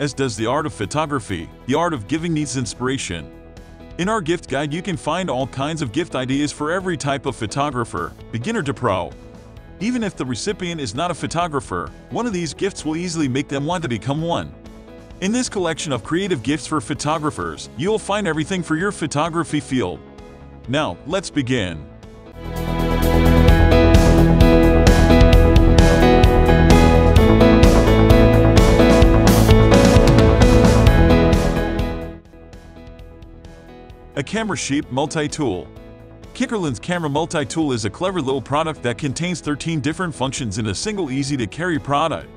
as does the art of photography. The art of giving needs inspiration. In our gift guide, you can find all kinds of gift ideas for every type of photographer, beginner to pro. Even if the recipient is not a photographer, one of these gifts will easily make them want to become one. In this collection of creative gifts for photographers, you'll find everything for your photography field. Now, let's begin. A camera shape multi-tool. Kikkerland's camera multi-tool is a clever little product that contains 13 different functions in a single easy-to-carry product.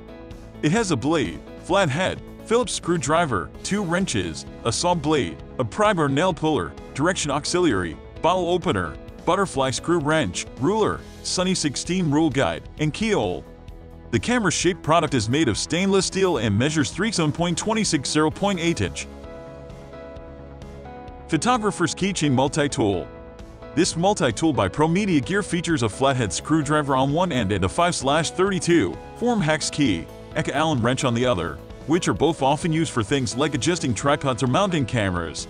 It has a blade, flat head, Phillips screwdriver, two wrenches, a saw blade, a primer nail puller, direction auxiliary, bottle opener, butterfly screw wrench, ruler, Sunny 16 rule guide, and keyhole. The camera-shaped product is made of stainless steel and measures 3.26 inch. Photographer's Keychain Multi-Tool This multi-tool by Pro Media Gear features a flathead screwdriver on one end and a 5-32 form hex key, Eka Allen wrench on the other, which are both often used for things like adjusting tripods or mounting cameras.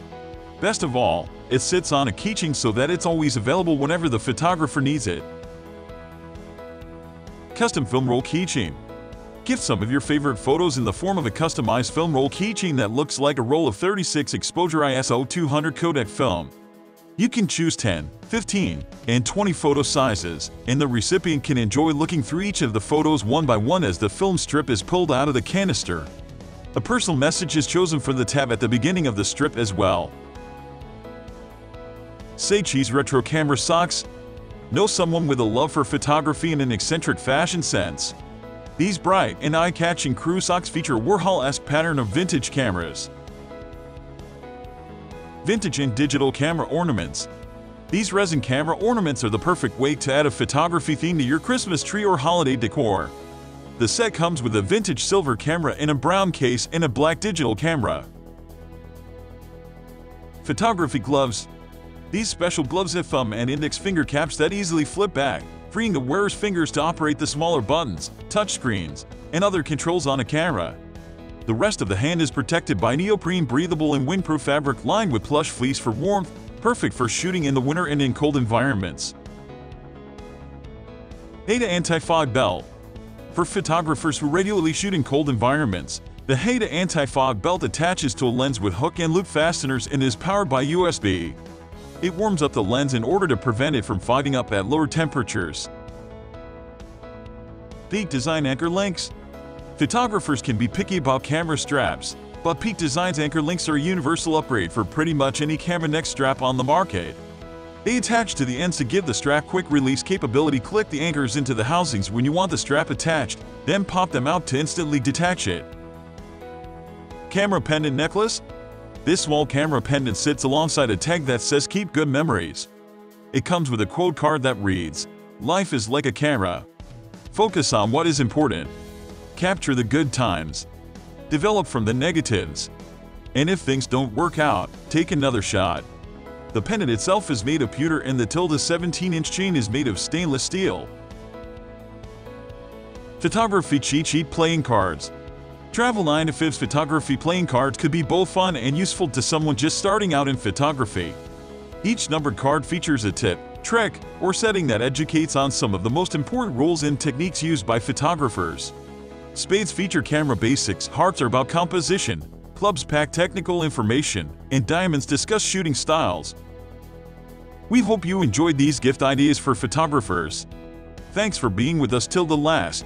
Best of all, it sits on a keychain so that it's always available whenever the photographer needs it. Custom Film Roll Keychain Gift some of your favorite photos in the form of a customized film roll keychain that looks like a roll of 36 exposure ISO 200 Kodak film. You can choose 10, 15, and 20 photo sizes, and the recipient can enjoy looking through each of the photos one by one as the film strip is pulled out of the canister. A personal message is chosen from the tab at the beginning of the strip as well. Say Cheese Retro Camera Socks Know someone with a love for photography and an eccentric fashion sense. These bright and eye-catching crew socks feature Warhol-esque pattern of vintage cameras. Vintage and digital camera ornaments. These resin camera ornaments are the perfect way to add a photography theme to your Christmas tree or holiday decor. The set comes with a vintage silver camera in a brown case and a black digital camera. Photography gloves. These special gloves have thumb and index finger caps that easily flip back freeing the wearer's fingers to operate the smaller buttons, touchscreens, and other controls on a camera. The rest of the hand is protected by neoprene breathable and windproof fabric lined with plush fleece for warmth, perfect for shooting in the winter and in cold environments. Haida Anti-Fog Belt For photographers who regularly shoot in cold environments, the Haida Anti-Fog Belt attaches to a lens with hook and loop fasteners and is powered by USB. It warms up the lens in order to prevent it from fogging up at lower temperatures. Peak Design Anchor Links Photographers can be picky about camera straps, but Peak Design's anchor links are a universal upgrade for pretty much any camera neck strap on the market. They attach to the ends to give the strap quick release capability click the anchors into the housings when you want the strap attached, then pop them out to instantly detach it. Camera Pendant Necklace this small camera pendant sits alongside a tag that says keep good memories. It comes with a quote card that reads, Life is like a camera. Focus on what is important. Capture the good times. Develop from the negatives. And if things don't work out, take another shot. The pendant itself is made of pewter and the tilde 17-inch chain is made of stainless steel. Photography Cheat Sheet Playing Cards Travel 9 to 5's photography playing cards could be both fun and useful to someone just starting out in photography. Each numbered card features a tip, trick, or setting that educates on some of the most important rules and techniques used by photographers. Spades feature camera basics, hearts are about composition, clubs pack technical information, and diamonds discuss shooting styles. We hope you enjoyed these gift ideas for photographers. Thanks for being with us till the last.